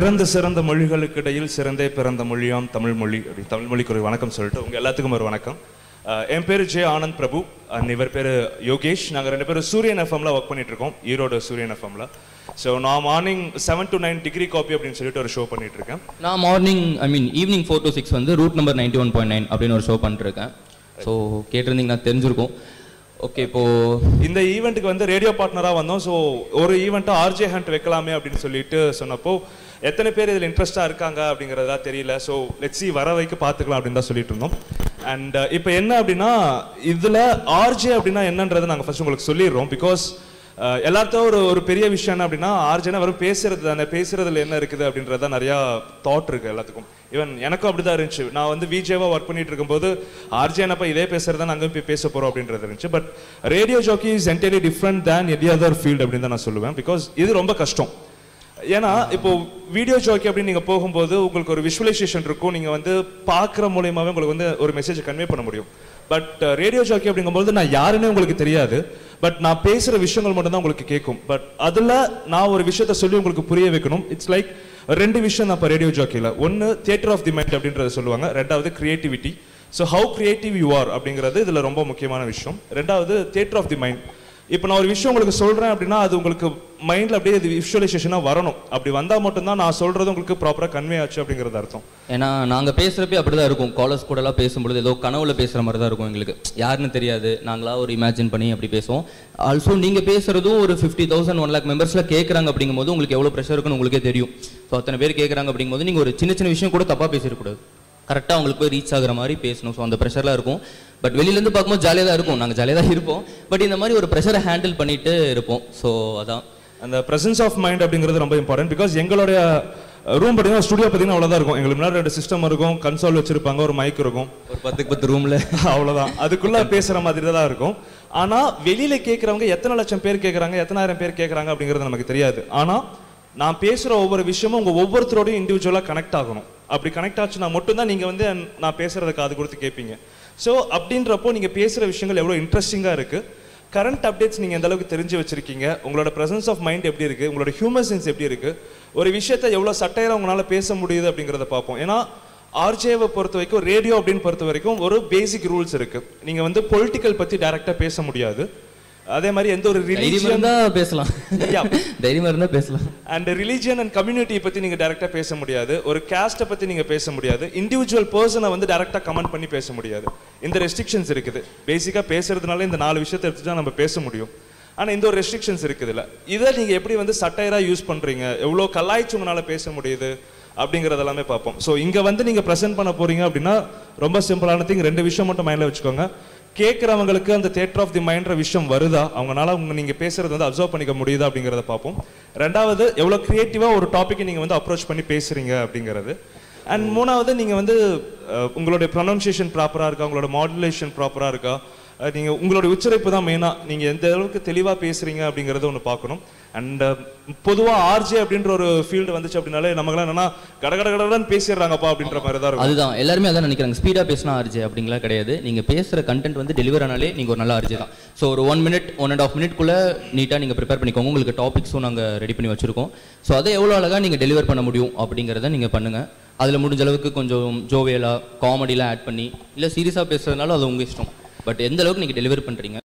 சிறந்த சிறந்த மொழிகளுக்கு இடையில் சிறந்தே பிறந்த மொழியாம் தமிழ் மொழி அப்படி தமிழ் மொழிக்கு ஒரு வணக்கம் சொல்லிட்டு உங்க எல்லாத்துக்கும் ஒரு வணக்கம். என் பேர் ஜே ஆனந்த் பிரபு. அண்ட் இவர் பேர் யோகேஷ். நாங்கள் ரெண்டு பேரும் சூரியன் எஃப்எம்ல ஒர்க் பண்ணிட்டு இருக்கோம். ஈரோடு சூரியன் எஃப்எம்ல ஸோ நான் morning seven to nine degree coffee அப்படின்னு சொல்லிட்டு ஒரு ஷோ பண்ணிட்டு இருக்கேன். நான் morning I mean evening four to six வந்து route number ninety one point nine அப்படின்னு ஒரு ஷோ பண்ணிருக்கேன் ஸோ கேட்டிருந்தீங்கன்னா தெரிஞ்சிருக்கும். ஓகே இப்போ இந்த ஈவெண்ட்டுக்கு வந்து ரேடியோ பார்ட்னராக வந்தோம். ஸோ ஒரு ஈவெண்ட்டை ஆர்ஜே ஹண்ட் வைக்கலாமே அப்படின்னு சொல்லிட்டு சொன்னப்போ எத்தனை பேர் இதில் இன்ட்ரெஸ்டாக இருக்காங்க அப்படிங்கிறதா தெரியல. ஸோ லெட்ஸி வர வைக்க பார்த்துக்கலாம் அப்படின்னு தான் சொல்லிட்டு இருந்தோம். அண்ட் இப்போ என்ன அப்படின்னா இதில் ஆர்ஜே அப்படின்னா என்னன்றதை நாங்கள் ஃபர்ஸ்ட் உங்களுக்கு சொல்லிடுறோம். பிகாஸ் எல்லாத்தையும் ஒரு ஒரு பெரிய விஷயம் என்ன அப்படின்னா ஆர்ஜனா வெறும் பேசுறது தானே பேசுறதுல என்ன இருக்குது அப்படின்றத நிறையா தாட் இருக்கு எல்லாத்துக்கும். ஈவன் எனக்கும் அப்படிதான் இருந்துச்சு. நான் வந்து விஜேவா ஒர்க் பண்ணிட்டு இருக்கும்போது ஆர்ஜே என்னப்பா இதே பேசுறதா நாங்கள் போய் பேச போறோம் அப்படின்றது இருந்துச்சு. But radio jockey is entirely different than the other field அப்படின்னு தான் நான் சொல்லுவேன். பிகாஸ் இது ரொம்ப கஷ்டம். ஏன்னா இப்போ வீடியோ ஜாக்கி அப்படின்னு நீங்க போகும்போது உங்களுக்கு ஒரு விஷுவலைசேஷன் இருக்கும். நீங்க வந்து பார்க்குற மூலியமாவே உங்களுக்கு வந்து ஒரு மெசேஜ் கன்வே பண்ண முடியும். பட் ரேடியோ ஜாக்கி அப்படிங்கும்போது நான் யாருன்னே உங்களுக்கு தெரியாது. பட் நான் பேசுற விஷயங்கள் மட்டும் தான் உங்களுக்கு கேட்கும். பட் அதுல நான் ஒரு விஷயத்த சொல்லி உங்களுக்கு புரிய வைக்கணும். இட்ஸ் லைக் ரெண்டு விஷயம் தான் இப்போ ரேடியோ ஜாக்கியில் ஒன்று தியேட்டர் ஆஃப் தி மைண்ட் அப்படின்றத சொல்லுவாங்க. ரெண்டாவது creativity so how creative you are அப்படிங்கிறது இதில் ரொம்ப முக்கியமான விஷயம். ரெண்டாவது தியேட்டர் ஆஃப் தி மைண்ட் இப்போ நான் ஒரு விஷயம் உங்களுக்கு சொல்கிறேன் அப்படின்னா அது உங்களுக்கு மைண்டில் அப்படியே இது விஷுவலைசேஷனாக வரணும். அப்படி வந்தால் மட்டும்தான் நான் சொல்கிறது உங்களுக்கு ப்ராப்பராக கன்வே ஆச்சு அப்படிங்கிறது அர்த்தம். ஏன்னா நாங்கள் பேசுகிறப்பே அப்படி தான் இருக்கும் காலர்ஸ் கூடலாம் பேசும்பொழுது ஏதோ கனவுல பேசுகிற மாதிரி தான் இருக்கும் எங்களுக்கு. யாருன்னு தெரியாது. நாங்களாக ஒரு இமேஜின் பண்ணி அப்படி பேசுவோம். ஆல்சோ நீங்கள் பேசுகிறதும் ஒரு ஃபிஃப்டி தௌசண்ட் ஒன் லேக் மெம்பர்ஸில் கேட்குறாங்க அப்படிங்கும்போது உங்களுக்கு எவ்வளோ ப்ரெஷர் இருக்குன்னு உங்களுக்கே தெரியும். ஸோ அத்தனை பேர் கேட்குறாங்க அப்படிங்கும்போது நீங்கள் ஒரு சின்ன சின்ன விஷயம் கூட தப்பாக பேசிடக்கூடாது. கரெக்டாக அவங்களுக்கு போய் ரீச் ஆகுற மாதிரி பேசணும். ஸோ அந்த ப்ரெஷர்லாம் இருக்கும். பட் வெளியிலேருந்து பார்க்கும்போது ஜாலியாக தான் இருக்கும். நாங்கள் ஜாலியாக தான் இருப்போம். பட் இந்த மாதிரி ஒரு ப்ரெஷரை ஹேண்டில் பண்ணிட்டு இருப்போம். ஸோ அதான். அந்த பிரசன்ஸ் ஆஃப் மைண்ட் அப்படிங்கிறது ரொம்ப இம்பார்ட்டன்ட் பிகாஸ் எங்களுடைய ரூம் பார்த்தீங்கன்னா ஸ்டுடியோ பார்த்தீங்கன்னா அவ்வளோதான் இருக்கும். எங்களுக்கு முன்னாடி ரெண்டு சிஸ்டம் இருக்கும். கன்சோல் வச்சிருப்பாங்க. ஒரு மைக் இருக்கும். ஒரு பத்துக்கு பத்து ரூமில் அவ்வளவுதான். அதுக்குள்ள பேசுற மாதிரி தான் இருக்கும். ஆனா வெளியில கேட்கறவங்க எத்தனை லட்சம் பேர் கேட்கறாங்க எத்தனாயிரம் பேர் கேட்கறாங்க அப்படிங்கிறது நமக்கு தெரியாது. ஆனா நான் பேசுகிற ஒவ்வொரு விஷயமும் உங்கள் ஒவ்வொருத்தரோடையும் இண்டிவிஜுவலாக கனெக்ட் ஆகணும். அப்படி கனெக்ட் ஆச்சுன்னா மட்டும்தான் நீங்கள் வந்து நான் பேசுகிறத காது கொடுத்து கேட்பீங்க ஸோ அப்படின்றப்போ நீங்கள் பேசுகிற விஷயங்கள் எவ்வளோ இன்ட்ரெஸ்டிங்காக இருக்குது கரண்ட் அப்டேட்ஸ் நீங்கள் எந்த அளவுக்கு தெரிஞ்சு வச்சுருக்கீங்க? உங்களோட ப்ரெசன்ஸ் ஆஃப் மைண்ட் எப்படி இருக்குது உங்களோட ஹியூமன் சென்ஸ் எப்படி இருக்குது ஒரு விஷயத்தை எவ்வளோ சட்டையில உங்களால் பேச முடியுது அப்படிங்கிறத பார்ப்போம். ஏன்னா ஆர்ஜேவை பொறுத்த வரைக்கும் ரேடியோ அப்படின்னு பொறுத்த வரைக்கும் ஒரு பேசிக் ரூல்ஸ் இருக்குது நீங்கள் வந்து பொலிட்டிக்கல் பற்றி டைரெக்டாக பேச முடியாது. அதே மாதிரி எந்த ஒரு ரிலீஜியன் இருந்தா பேசலாம். தைரியமா இருந்தா பேசலாம். அண்ட் ரிலீஜியன் அண்ட் கம்யூனிட்டியை பத்தி நீங்க டைரக்டா பேச முடியாது. ஒரு கேஸ்ட்டை பத்தி நீங்க பேச முடியாது. இண்டிவிஜுவல் பர்சனை வந்து டைரக்டா கமெண்ட் பண்ணி பேச முடியாது. இந்த ரெஸ்ட்ரிக்ஷன்ஸ் இருக்குது. பேசிக்கா பேசுறதுனால இந்த நாலு விஷயத்தை எடுத்து தான் நம்ம பேச முடியும். ஆனா இந்த ஒரு ரெஸ்ட்ரிக்ஷன்ஸ் இருக்குதுல்ல. இதை நீங்க எப்படி வந்து சட்டையரா யூஸ் பண்றீங்க? எவ்வளவு கலாய்ச்சி உங்களால பேச முடியுது? அப்படிங்கறது எல்லாமே பார்ப்போம். ஸோ இங்க வந்து நீங்க ப்ரெசென்ட் பண்ண போறீங்க அப்படின்னா ரொம்ப சிம்பிளான திங் ரெண்டு விஷயம் மட்டும் மைண்ட்ல வச்சுக்கோங்க. கேட்குறவங்களுக்கு அந்த தேட்டர் ஆஃப் தி மைண்ட்ற விஷயம் வருதா? அவங்களால உங்க நீங்க பேசுறது வந்து அப்சர்வ் பண்ணிக்க முடியுதா அப்படிங்கிறத பார்ப்போம். ரெண்டாவது எவ்வளோ கிரியேட்டிவா ஒரு டாப்பிக்கை நீங்க வந்து அப்ரோச் பண்ணி பேசுறீங்க அப்படிங்கிறது. அண்ட் மூணாவது நீங்க வந்து உங்களுடைய ப்ரொனன்சியேஷன் ப்ராப்பராக இருக்கா? உங்களோட மாடுலேஷன் ப்ராப்பராக இருக்கா? அஹ், நீங்க உங்களுடைய உச்சரிப்பு தான் மெயினா நீங்க எந்த அளவுக்கு தெளிவா பேசுறீங்க அப்படிங்கறத ஒன்று பார்க்கணும். அண்ட் பொதுவா ஆர்ஜே அப்படின்ற ஒரு ஃபீல்டு வந்துச்சு அப்படின்னாலே நமக்குலாம் என்னன்னா கட கட கடன்னு பேசிடுறாங்கப்பா அப்படின்ற மாதிரி தான் இருக்கும். அதுதான். எல்லாருமே அதான் நினைக்கிறாங்க. ஸ்பீடா பேசினா ஆர்ஜே அப்படிங்களா கிடையாது. நீங்க பேசுற கண்டென்ட் வந்து டெலிவர் ஆனாலே நீங்க ஒரு நல்ல ஆர்ஜே தான். ஸோ ஒரு one minute one and half மினிட்குள்ள நீட்டா நீங்க ப்ரிப்பேர் பண்ணிக்கோங்க. உங்களுக்கு டாபிக்ஸும் நாங்க ரெடி பண்ணி வச்சிருக்கோம். ஸோ அதை எவ்வளவு அழகா நீங்க டெலிவர் பண்ண முடியும் அப்படிங்கறத நீங்க பண்ணுங்க. அதுல முடிஞ்ச அளவுக்கு கொஞ்சம் ஜோவியலா காமெடிலாம் ஆட் பண்ணி இல்ல சீரியஸா பேசுறதுனால அது உங்க இஷ்டம். பட் எந்த அளவுக்கு நீங்கள் டெலிவர் பண்ணுறீங்க